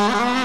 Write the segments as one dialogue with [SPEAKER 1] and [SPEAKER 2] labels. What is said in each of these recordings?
[SPEAKER 1] Uh-huh.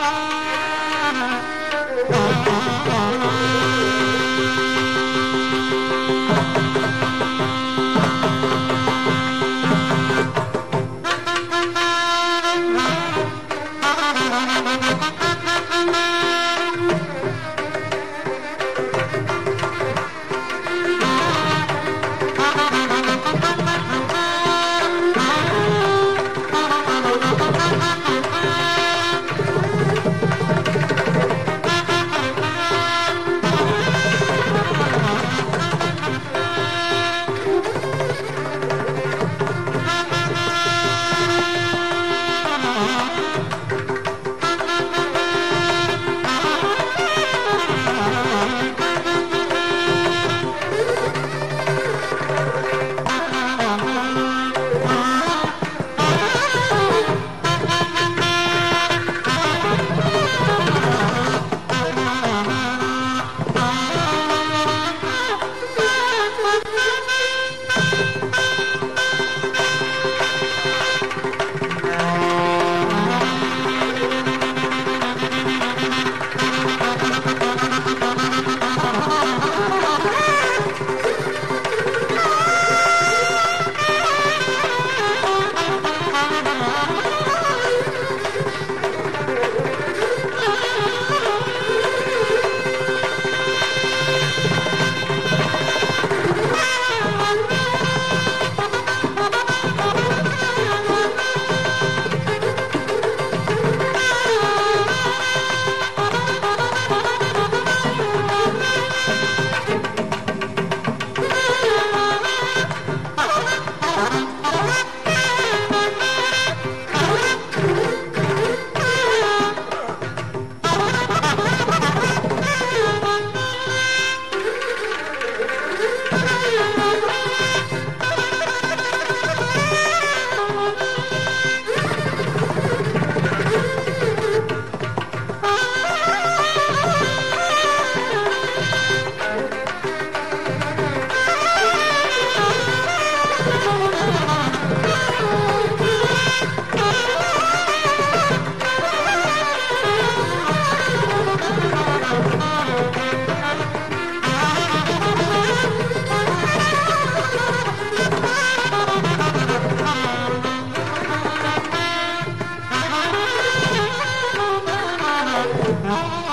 [SPEAKER 1] Ah! Bye.